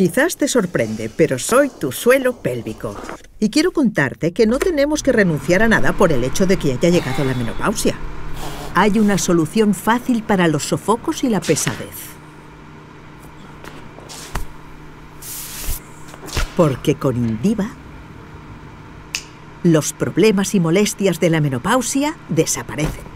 Quizás te sorprende, pero soy tu suelo pélvico. Y quiero contarte que no tenemos que renunciar a nada por el hecho de que haya llegado la menopausia. Hay una solución fácil para los sofocos y la pesadez. Porque con Indiva, los problemas y molestias de la menopausia desaparecen.